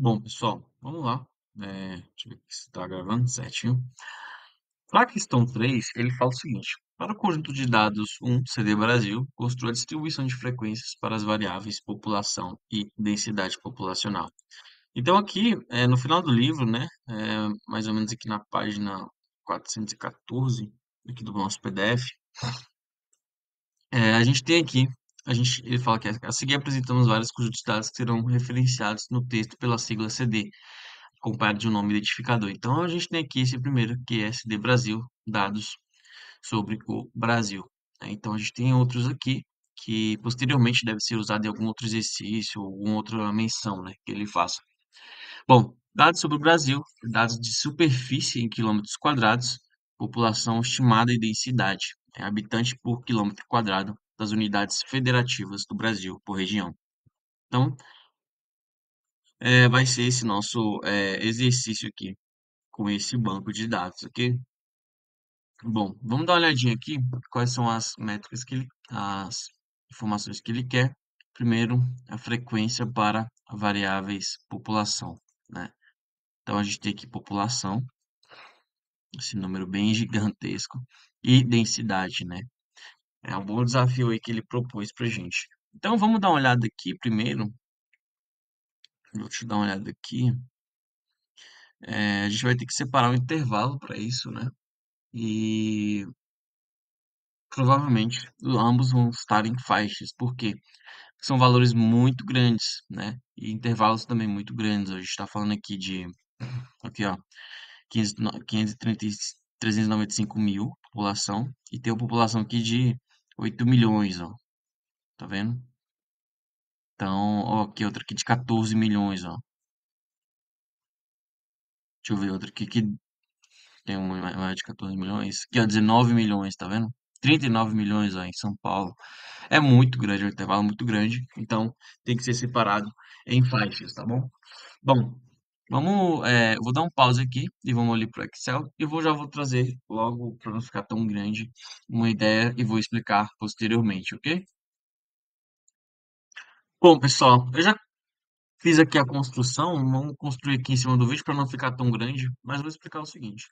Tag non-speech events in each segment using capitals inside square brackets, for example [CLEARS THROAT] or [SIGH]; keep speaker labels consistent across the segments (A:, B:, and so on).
A: Bom, pessoal, vamos lá. É, deixa eu ver se está gravando certinho. Para a questão 3, ele fala o seguinte: para o conjunto de dados 1, CD Brasil, construa a distribuição de frequências para as variáveis população e densidade populacional. Então, aqui, é, no final do livro, né, é, mais ou menos aqui na página 414, aqui do nosso PDF, é, a gente tem aqui, a gente, ele fala que a seguir apresentamos vários conjuntos de dados que serão referenciados no texto pela sigla CD, acompanhado de um nome identificador. Então, a gente tem aqui esse primeiro, que é SD Brasil, dados sobre o Brasil. né? Então, a gente tem outros aqui, que posteriormente deve ser usado em algum outro exercício, alguma outra menção, né, que ele faça. Bom, dados sobre o Brasil, dados de superfície em quilômetros quadrados, população estimada e densidade, é, habitante por quilômetro quadrado das unidades federativas do Brasil por região. Então, é, vai ser esse nosso é, exercício aqui com esse banco de dados, ok? Bom, vamos dar uma olhadinha aqui quais são as métricas que ele, as informações que ele quer. Primeiro, a frequência para variáveis população, né? Então a gente tem aqui população, esse número bem gigantesco, e densidade, né? É um bom desafio aí que ele propôs pra gente. Então vamos dar uma olhada aqui primeiro. Deixa eu dar uma olhada aqui. É, a gente vai ter que separar um intervalo para isso, né? E provavelmente ambos vão estar em faixas, porque são valores muito grandes, né? E intervalos também muito grandes. A gente está falando aqui de, aqui ó, 530, 395 mil população e tem uma população aqui de 8 milhões, ó. Tá vendo? Então, ó, aqui outra aqui de 14 milhões, ó. Deixa eu ver outra aqui que tem uma maior de 14 milhões. Aqui, ó, 19 milhões, tá vendo? 39 milhões, ó, em São Paulo. É muito grande, é um intervalo muito grande. Então, tem que ser separado em faixas, tá bom? Bom, vamos, é, vou dar um pause aqui e vamos ali pro Excel e vou já vou trazer logo para não ficar tão grande uma ideia e vou explicar posteriormente, ok? Bom, pessoal, eu já fiz aqui a construção, vamos construir aqui em cima do vídeo para não ficar tão grande, mas vou explicar o seguinte.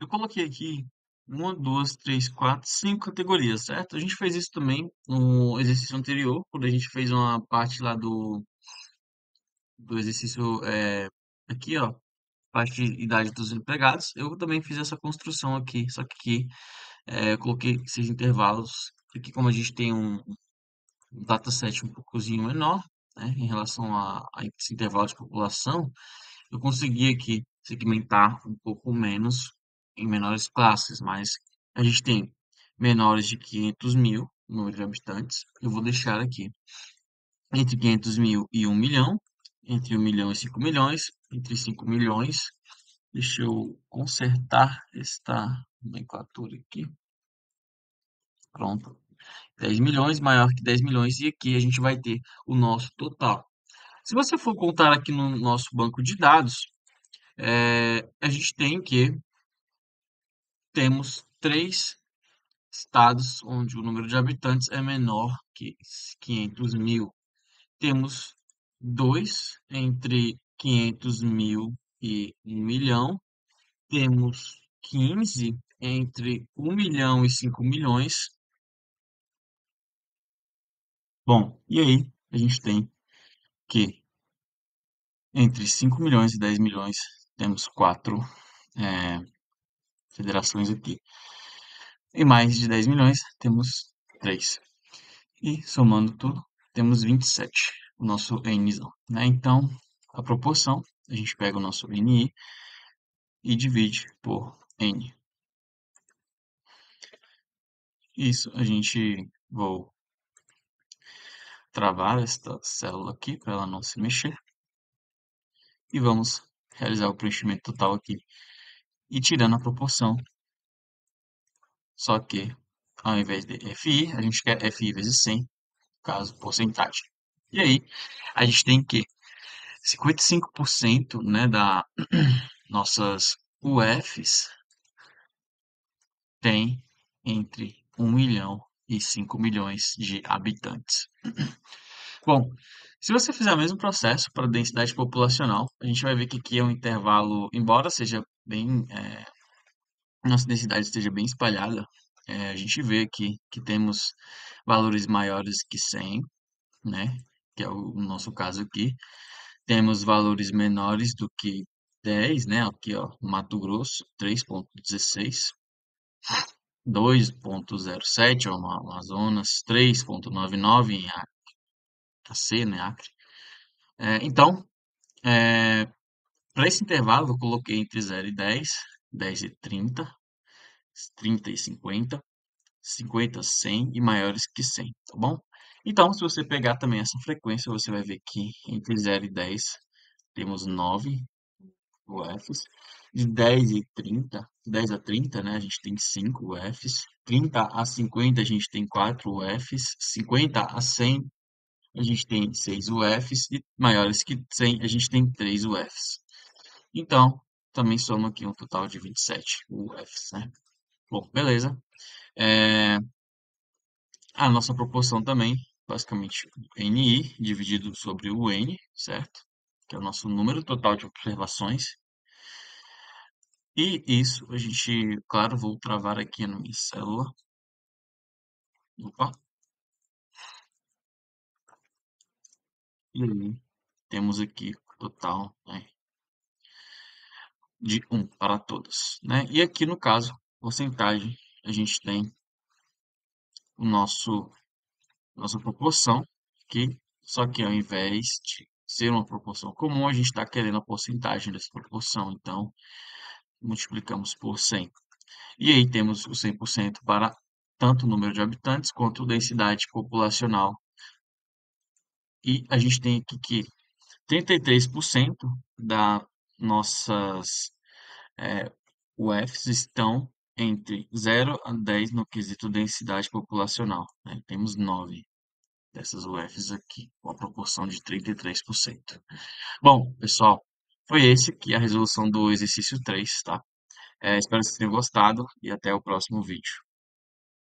A: Eu coloquei aqui uma, duas, três, quatro, cinco categorias, certo? A gente fez isso também no exercício anterior, quando a gente fez uma parte lá do, do exercício é, aqui, ó, parte de idade dos empregados. Eu também fiz essa construção aqui, só que é, eu coloquei esses intervalos. Aqui, como a gente tem um, dataset um poucozinho menor, né, em relação a, a esse intervalo de população, eu consegui aqui segmentar um pouco menos em menores classes, mas a gente tem menores de 500 mil, número de habitantes, eu vou deixar aqui entre 500 mil e 1 milhão, entre 1 milhão e 5 milhões, entre 5 milhões, deixa eu consertar esta nomenclatura aqui, pronto, 10 milhões maior que 10 milhões, e aqui a gente vai ter o nosso total. Se você for contar aqui no nosso banco de dados, é, a gente tem que temos três estados onde o número de habitantes é menor que 500 mil. Temos dois entre 500 mil e 1 milhão. Temos 15 entre 1 milhão e 5 milhões. Bom, e aí a gente tem que entre 5 milhões e 10 milhões temos quatro é, federações aqui. E mais de 10 milhões temos 3. E somando tudo, temos 27, o nosso N. Né? Então, a proporção, a gente pega o nosso NI e divide por N. Isso, a gente vou travar esta célula aqui para ela não se mexer. E vamos realizar o preenchimento total aqui. E tirando a proporção. Só que, ao invés de FI, a gente quer FI vezes 100, caso porcentagem. E aí, a gente tem que 55% né, da [CLEARS THROAT] nossas UFs tem entre 1 milhão e 5 milhões de habitantes. [CLEARS THROAT] Bom, Se você fizer o mesmo processo para densidade populacional, a gente vai ver que aqui é um intervalo, embora seja bem, é, nossa densidade esteja bem espalhada, é, a gente vê aqui que temos valores maiores que 100, né? Que é o, nosso caso aqui. Temos valores menores do que 10, né? Aqui, ó, Mato Grosso, 3.16. 2.07, ó, Amazonas, 3.99 em Acre, né, Acre. É, então, é, para esse intervalo, eu coloquei entre 0 e 10, 10 e 30, 30 e 50, 50 a 100 e maiores que 100, tá bom? Então, se você pegar também essa frequência, você vai ver que entre 0 e 10 temos 9 UFs. De 10 e 30, 10 a 30, né, a gente tem 5 UFs. 30 a 50, a gente tem 4 UFs. 50 a 100, a gente tem 6 UFs. E maiores que 100, a gente tem 3 UFs. Então, também soma aqui um total de 27 UFs, né? Bom, beleza. É... A nossa proporção também, basicamente, NI dividido sobre o N, certo? Que é o nosso número total de observações. E isso, a gente, claro, vou travar aqui na minha célula. Opa. E aí, temos aqui o total, né? de 1 para todas, né? E aqui no caso, porcentagem, a gente tem o nosso nossa proporção, que só que ao invés de ser uma proporção comum, a gente está querendo a porcentagem dessa proporção, então multiplicamos por 100. E aí temos o 100% para tanto o número de habitantes quanto densidade populacional. E a gente tem aqui que 33% das nossas é, UFs estão entre 0 a 10 no quesito densidade populacional. Né? Temos 9 dessas UFs aqui, com a proporção de 33%. Bom, pessoal, foi esse aqui a resolução do exercício 3, tá? É, espero que vocês tenham gostado e até o próximo vídeo.